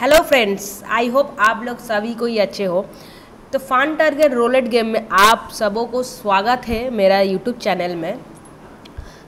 Hello friends I hope आप लोग सभी को ही अच्छे हो। तो फान टारगेट रोलेट गेम में आप सबों को स्वागत है मेरा यूट्यूब चैनल में।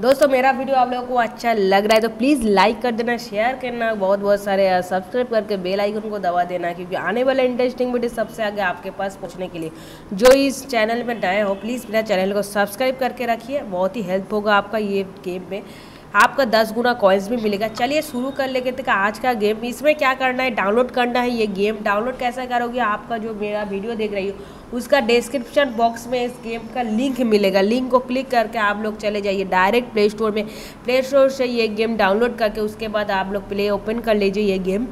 दोस्तों, मेरा वीडियो आप लोगों को अच्छा लग रहा है तो प्लीज़ लाइक कर देना शेयर करना बहुत बहुत सारे सब्सक्राइब करके बेल आइकन को दबा देना, क्योंकि आने वाला इंटरेस्टिंग वीडियो सबसे आगे आपके पास पहुँचने के लिए। जो इस चैनल में नए हो प्लीज़ मेरा चैनल को सब्सक्राइब करके रखिए, बहुत ही हेल्प होगा आपका ये गेम में। आपका दस गुना कॉइन्स भी मिलेगा। चलिए शुरू कर लेके थे आज का गेम इसमें क्या करना है? डाउनलोड करना है ये गेम डाउनलोड कैसे करोगे? आपका जो मेरा वीडियो देख रही हो, उसका डिस्क्रिप्शन बॉक्स में इस गेम का लिंक मिलेगा। लिंक को क्लिक करके आप लोग चले जाइए डायरेक्ट प्ले स्टोर में। प्ले स्टोर से ये गेम डाउनलोड करके उसके बाद आप लोग प्ले ओपन कर लीजिए ये गेम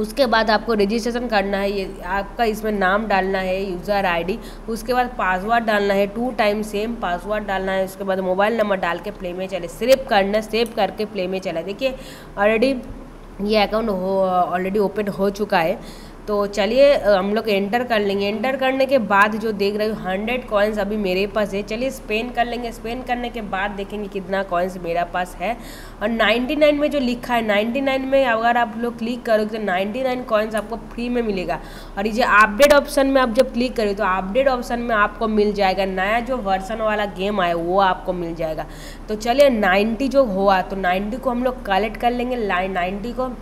उसके बाद आपको रजिस्ट्रेशन करना है, ये आपका इसमें नाम डालना है यूज़र आईडी उसके बाद पासवर्ड डालना है टू टाइम सेम पासवर्ड डालना है, उसके बाद मोबाइल नंबर डाल के प्ले में चले सेव करना सेव करके प्ले में चला। देखिए ऑलरेडी ये अकाउंट हो ऑलरेडी ओपन हो चुका है। तो चलिए हम लोग एंटर कर लेंगे। एंटर करने के बाद जो देख रहे हो हंड्रेड कॉइन्स अभी मेरे पास है। चलिए स्पेन कर लेंगे। स्पेन करने के बाद देखेंगे कितना कॉइन्स मेरा पास है। और 99 में जो लिखा है 99 में अगर आप लोग क्लिक करोगे तो 99 कॉइन्स आपको फ्री में मिलेगा। और ये अपडेट ऑप्शन में आप जब क्लिक करोगे तो अपडेट ऑप्शन में आपको मिल जाएगा। नया जो वर्सन वाला गेम आया, वो आपको मिल जाएगा। तो चलिए नाइन्टी जो हुआ तो नाइन्टी को हम लोग कलेक्ट कर लेंगे। नाइन्टी को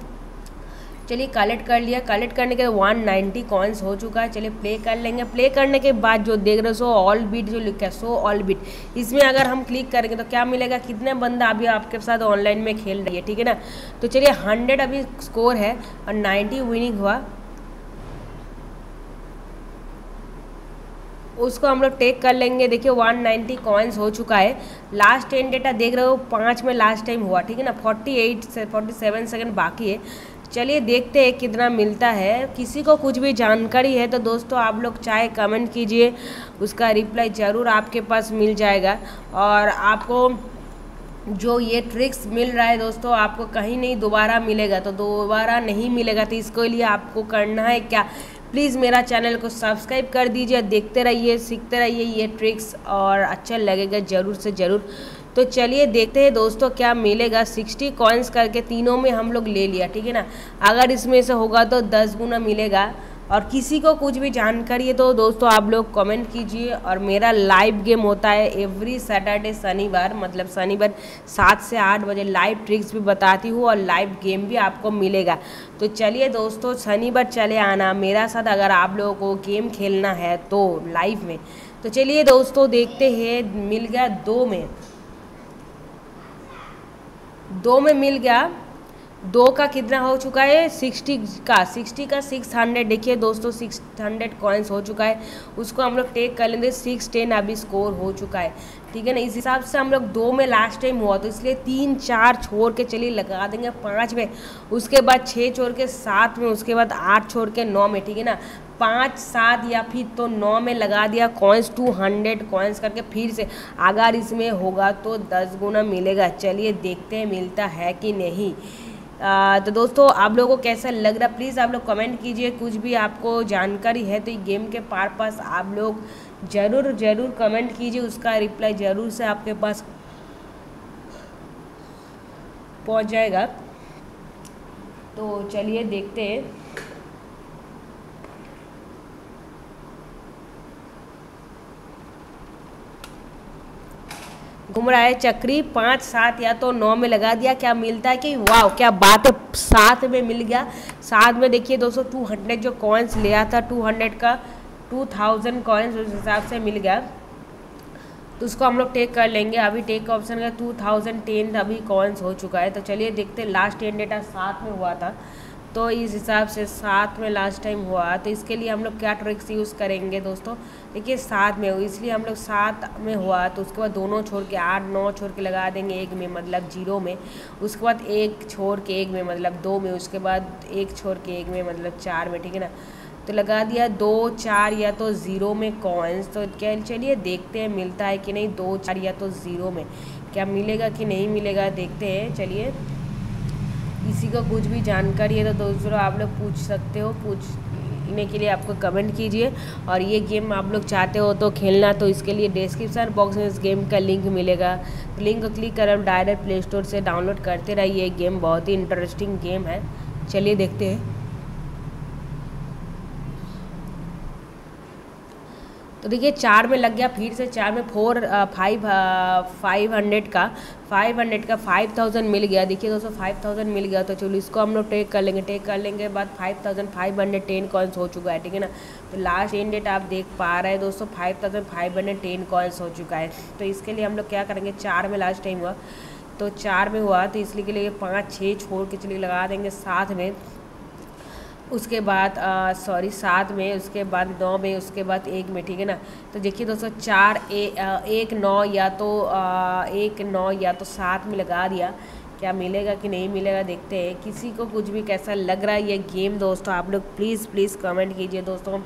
चलिए कलेक्ट कर लिया। कलेक्ट करने के वन नाइन्टी कॉइन्स हो चुका है। चलिए प्ले कर लेंगे। प्ले करने के बाद जो देख रहे हो सो ऑल बीट जो लिखा है सो ऑल बीट इसमें अगर हम क्लिक करेंगे तो क्या मिलेगा? कितने बंदा अभी आपके साथ ऑनलाइन में खेल रही है, ठीक है ना? तो चलिए हंड्रेड अभी स्कोर है और नाइन्टी विनिंग हुआ। उसको हम लोग टेक कर लेंगे। देखिए 190 नाइन्टी कॉइन्स हो चुका है। लास्ट टेन डेटा देख रहे हो, पाँच में लास्ट टाइम हुआ, ठीक है ना? 48 से 47 सेकंड बाकी है। चलिए देखते हैं कितना मिलता है। किसी को कुछ भी जानकारी है तो दोस्तों आप लोग चाहे कमेंट कीजिए, उसका रिप्लाई ज़रूर आपके पास मिल जाएगा। और आपको जो ये ट्रिक्स मिल रहा है दोस्तों, आपको कहीं नहीं दोबारा मिलेगा तो दोबारा नहीं मिलेगा तो इसके लिए आपको करना है क्या? प्लीज़ मेरा चैनल को सब्सक्राइब कर दीजिए, देखते रहिए, सीखते रहिए ये ट्रिक्स और अच्छा लगेगा ज़रूर से ज़रूर। तो चलिए देखते हैं दोस्तों क्या मिलेगा। सिक्सटी कॉइन्स करके तीनों में हम लोग ले लिया, ठीक है ना? अगर इसमें से होगा तो दस गुना मिलेगा। और किसी को कुछ भी जानकारी है तो दोस्तों आप लोग कमेंट कीजिए। और मेरा लाइव गेम होता है एवरी सैटरडे शनिवार मतलब शनिवार सात से आठ बजे। लाइव ट्रिक्स भी बताती हूँ और लाइव गेम भी आपको मिलेगा। तो चलिए दोस्तों, शनिवार चले आना। मेरा साथ अगर आप लोगों को गेम खेलना है तो लाइव में। तो चलिए दोस्तों देखते हैं, मिल गया दो में। दो में मिल गया। दो का कितना हो चुका है? सिक्सटी का। सिक्सटी का सिक्स हंड्रेड। देखिए दोस्तों, सिक्स हंड्रेड कॉइन्स हो चुका है। उसको हम लोग टेक कर लेंगे। सिक्स टेन अभी स्कोर हो चुका है। ठीक है ना? इस हिसाब से हम लोग दो में लास्ट टाइम हुआ तो इसलिए तीन चार छोड़ के चलिए लगा देंगे पाँच में। उसके बाद छः छोड़ के सात में, उसके बाद आठ छोड़ के नौ में। ठीक है ना? पाँच सात या फिर तो नौ में लगा दिया कॉइन्स टू हंड्रेड कॉइन्स करके फिर से। अगर इसमें होगा तो दस गुना मिलेगा। चलिए देखते हैं मिलता है कि नहीं। आ, तो दोस्तों आप लोगों को कैसा लग रहा प्लीज़ आप लोग कमेंट कीजिए। कुछ भी आपको जानकारी है तो गेम के पार पास आप लोग ज़रूर ज़रूर कमेंट कीजिए। उसका रिप्लाई ज़रूर से आपके पास पहुँच जाएगा। तो चलिए देखते हैं। घूम रहा है चक्री पाँच सात या तो नौ में लगा दिया, क्या मिलता है कि वाह, क्या बात है, सात में मिल गया। सात में देखिए दोस्तों टू हंड्रेड जो कॉइन्स लिया था टू हंड्रेड का टू थाउज़ेंड कॉइन्स उस हिसाब से मिल गया। तो उसको हम लोग टेक कर लेंगे। अभी टेक का ऑप्शन का टू थाउज़ेंड टेन अभी कॉइन्स हो चुका है। तो चलिए देखते लास्ट टेन डेटा सात में हुआ था। तो इस हिसाब से सात में लास्ट टाइम हुआ तो इसके लिए हम लोग क्या ट्रिक्स यूज़ करेंगे दोस्तों? देखिए सात में इसलिए हम लोग सात में हुआ तो उसके बाद दोनों छोड़ के आठ, नौ छोड़ के लगा देंगे एक में मतलब ज़ीरो में। उसके बाद एक छोड़ के एक में मतलब दो में, उसके बाद एक छोड़ के एक में मतलब चार में, ठीक है ना? तो लगा दिया दो, चार या तो ज़ीरो में कॉइन्स तो क्या, चलिए देखते हैं, मिलता है कि नहीं, दो, चार या तो ज़ीरो में। क्या मिलेगा कि नहीं मिलेगा, देखते हैं, चलिए। किसी को कुछ भी जानकारी है तो दोस्तों आप लोग पूछ सकते हो, पूछने के लिए आपको कमेंट कीजिए। और ये गेम आप लोग चाहते हो तो खेलना तो इसके लिए डिस्क्रिप्शन बॉक्स में इस गेम का लिंक मिलेगा। तो लिंक को क्लिक कर डायरेक्ट प्ले स्टोर से डाउनलोड करते रहिए। गेम बहुत ही इंटरेस्टिंग गेम है। चलिए देखते हैं। तो देखिए चार में लग गया, फिर से चार में फोर फाइव फाइव हंड्रेड का फाइव हंड्रेड का फाइव थाउज़ेंड मिल गया। देखिए दोस्तों फाइव थाउज़ेंड मिल गया तो चलो इसको हम लोग टेक कर लेंगे टेक कर लेंगे, बाद five thousand five hundred ten coins हो चुका है, ठीक है ना? तो लास्ट एंड डेट आप देख पा रहे हैं दोस्तों five thousand five hundred ten coins हो चुका है। तो इसके लिए हम लोग क्या करेंगे, चार में लास्ट टाइम हुआ तो चार में हुआ तो इसलिए के लिए पाँच, छः छोड़ के चलिए लगा देंगे सात में। उसके बाद सॉरी सात में उसके बाद नौ में उसके बाद एक में ठीक है ना? तो देखिए दोस्तों चार ए, आ, एक नौ या तो आ, एक नौ या तो सात में लगा दिया। क्या मिलेगा कि नहीं मिलेगा देखते हैं। किसी को कुछ भी कैसा लग रहा है ये गेम दोस्तों आप लोग प्लीज़ प्लीज़ कमेंट कीजिए दोस्तों।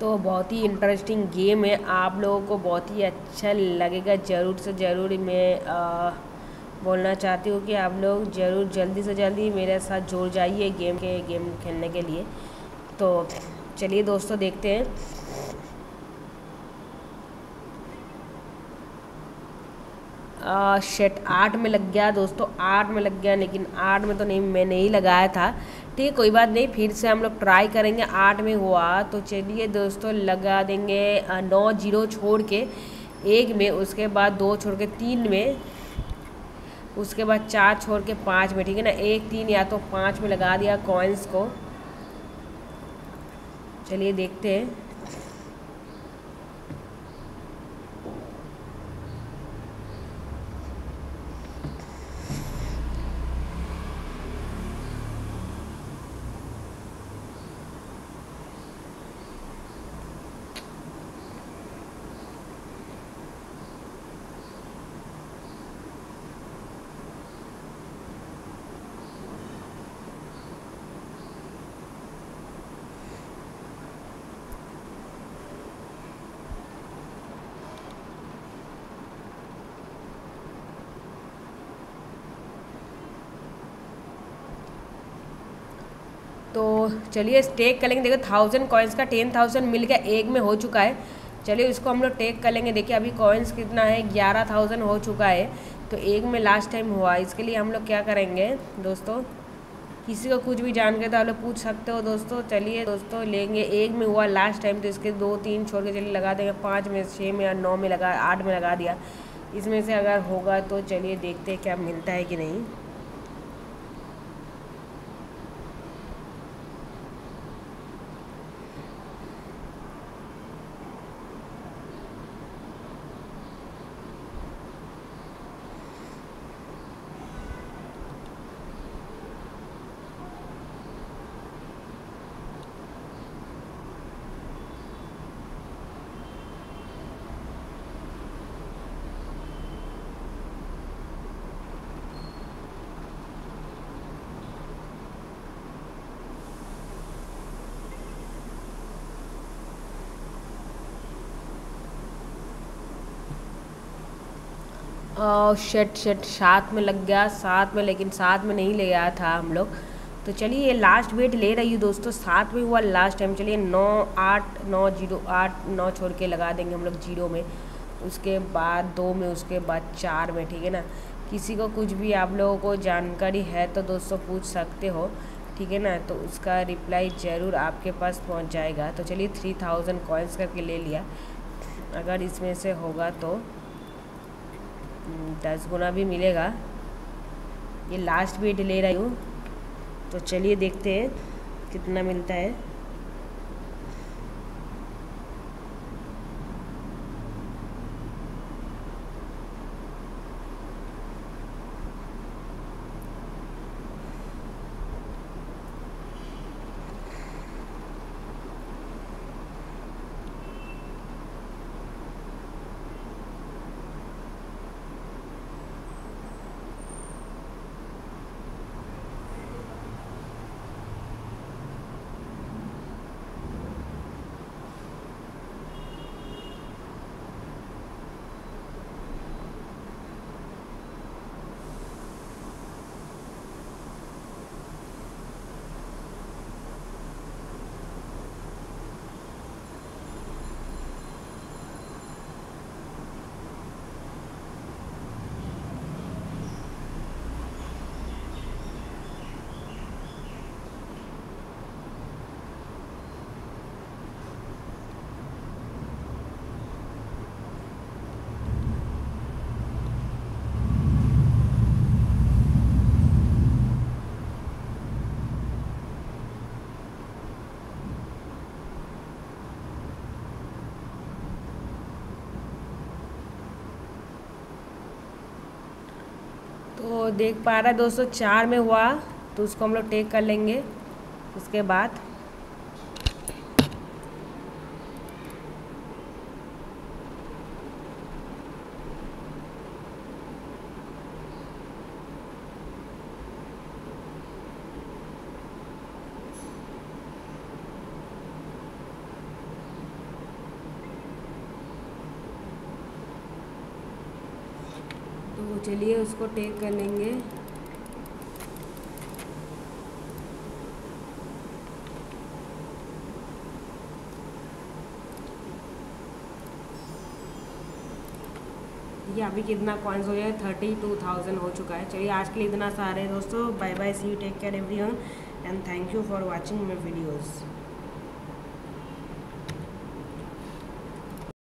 तो बहुत ही इंटरेस्टिंग गेम है। आप लोगों को बहुत ही अच्छा लगेगा। ज़रूर से ज़रूर मैं आ, बोलना चाहती हूँ कि आप लोग ज़रूर जल्दी से जल्दी मेरे साथ जुड़ जाइए गेम के, गेम खेलने के लिए। तो चलिए दोस्तों, देखते हैं। शेट आठ में लग गया दोस्तों, आठ में लग गया, लेकिन आठ में तो नहीं, मैं नहीं लगाया था। ठीक है कोई बात नहीं, फिर से हम लोग ट्राई करेंगे, आठ में हुआ। तो चलिए दोस्तों, लगा देंगे नौ ज़ीरो छोड़ के एक में, उसके बाद दो छोड़ के तीन में। उसके बाद चार छोड़ के पाँच में, ठीक है ना? एक, तीन या तो पाँच में लगा दिया कॉइन्स को। चलिए देखते हैं। तो चलिए टेक कर लेंगे देखो थाउज़ेंड कॉइन्स का टेन थाउज़ेंड मिल गया, एक में हो चुका है। चलिए इसको हम लोग टेक कर लेंगे देखिए, अभी कॉइन्स कितना है? ग्यारह थाउज़ेंड हो चुका है। तो एक में लास्ट टाइम हुआ। इसके लिए हम लोग क्या करेंगे दोस्तों? किसी को कुछ भी जान के तो आप लोग पूछ सकते हो दोस्तों। चलिए दोस्तों, लेंगे। एक में हुआ लास्ट टाइम तो इसके दो तीन छोड़ के चलिए लगा देंगे। पाँच में, छः में या नौ में लगा, आठ में लगा दिया। इसमें से अगर होगा तो चलिए देखते हैं क्या मिलता है कि नहीं। शट शट सात में लग गया सात में, लेकिन सात में नहीं ले गया था हम लोग। तो चलिए, ये लास्ट वेट ले रही हूँ दोस्तों सात में हुआ लास्ट टाइम चलिए, नौ आठ, नौ ज़ीरो आठ, नौ छोड़ के लगा देंगे हम लोग ज़ीरो में। उसके बाद दो में, उसके बाद चार में, ठीक है ना? किसी को कुछ भी आप लोगों को जानकारी है तो दोस्तों पूछ सकते हो, ठीक है ना? तो उसका रिप्लाई ज़रूर आपके पास पहुँच जाएगा। तो चलिए थ्री थाउज़ेंड कॉइन्स करके ले लिया। अगर इसमें से होगा तो दस गुना भी मिलेगा। ये लास्ट बीट ले रही हूँ। तो चलिए देखते हैं कितना मिलता है। देख पा रहा है दोस्तों चार में हुआ तो उसको हम लोग टेक कर लेंगे। उसके बाद तो चलिए उसको टेक कर लेंगे। ये अभी कितना कॉइन्स हो गया थर्टी टू थाउज़ेंड हो चुका है। चलिए आज के लिए इतना सारे दोस्तों। Bye bye see you take care every and thank you for watching my videos